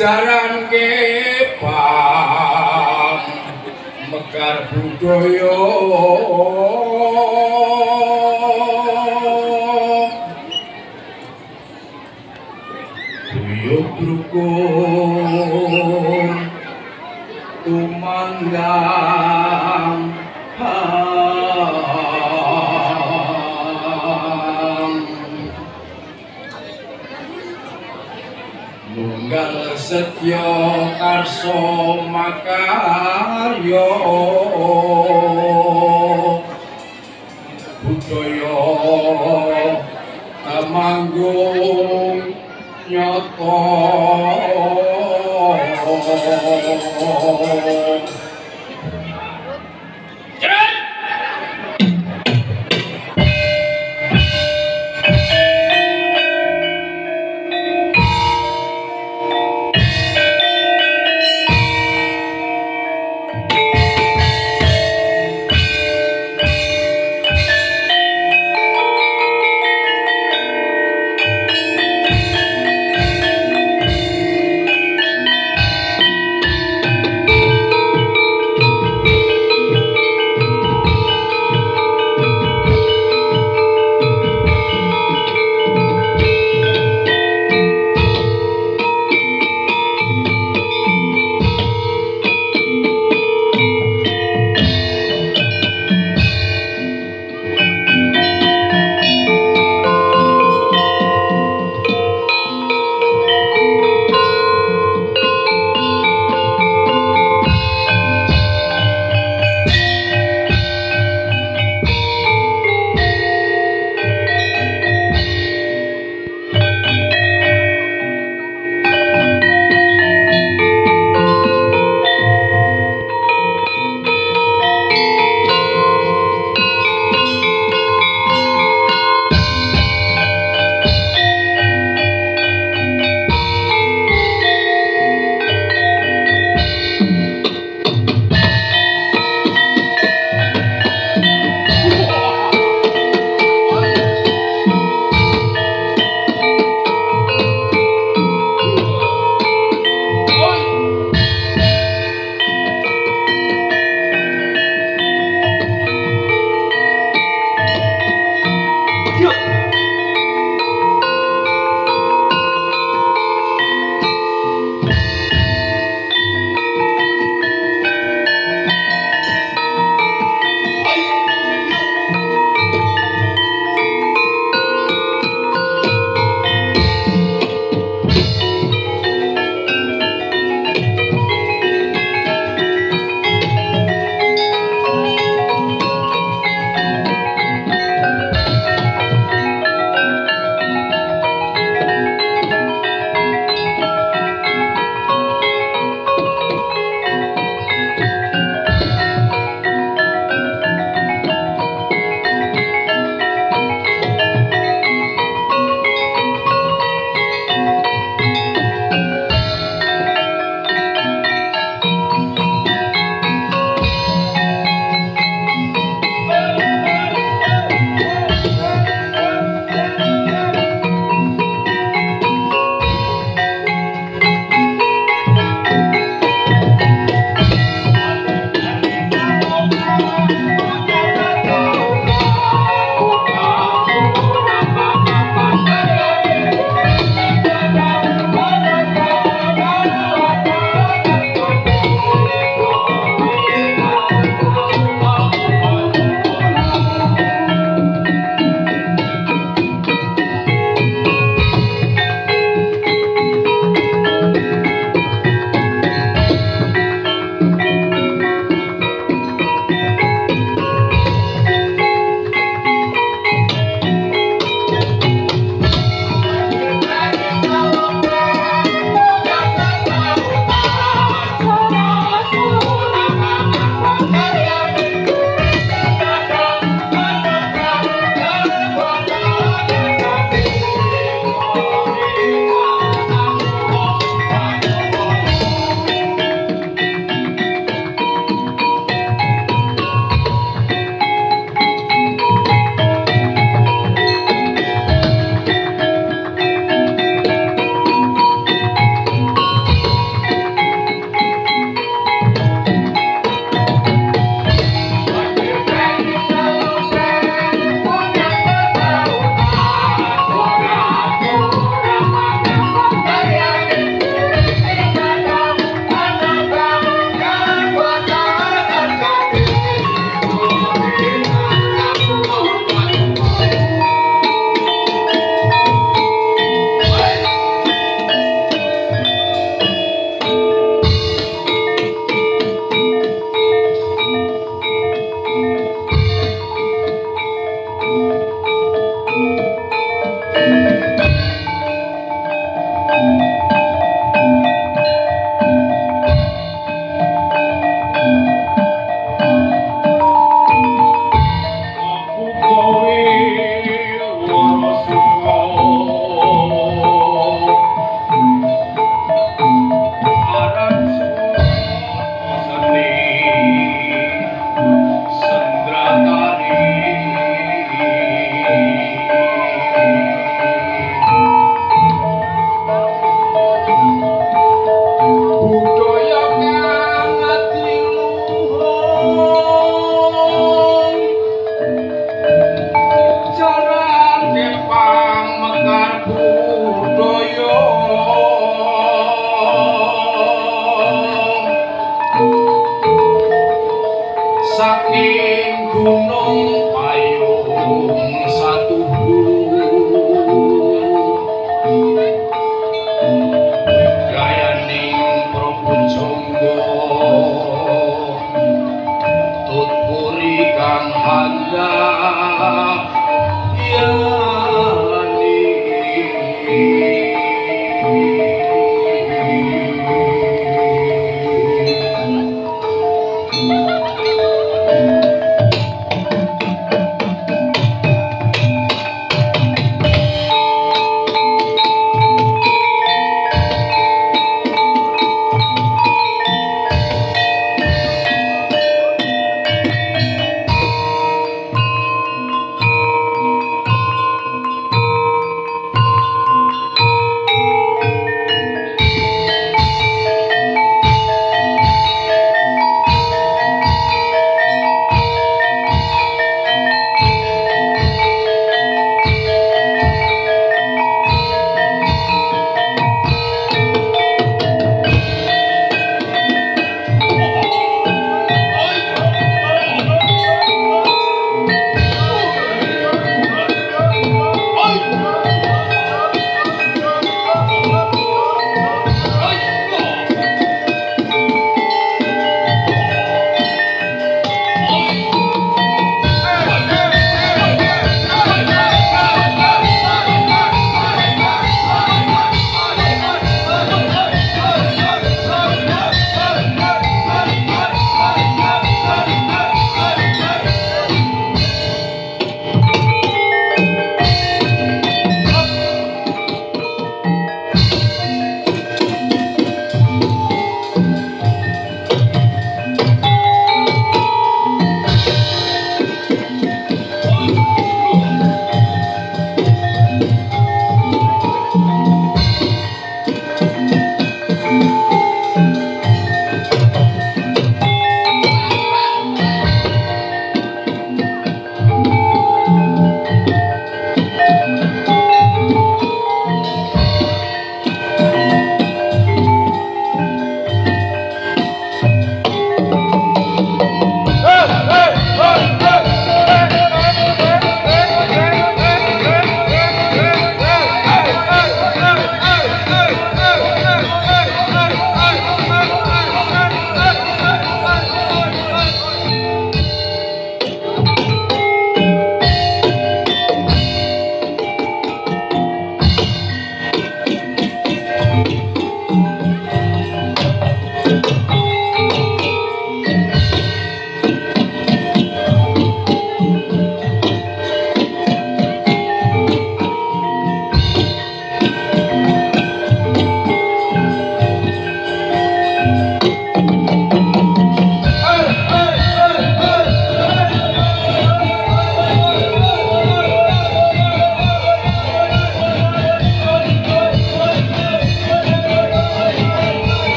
jaran kepang mekar budaya Setya karso makaryo Budaya kamanggung nyoto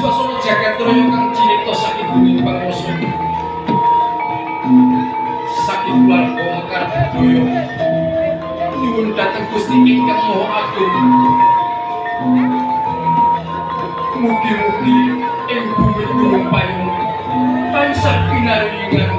suasana jagat raya kang cilikta saking bumi pangroso saking bulan komekar budaya nyuwun dhateng Gusti ingkang Maha Agung. Mugi-mugi ing bumi gunung payung tansah pinaringan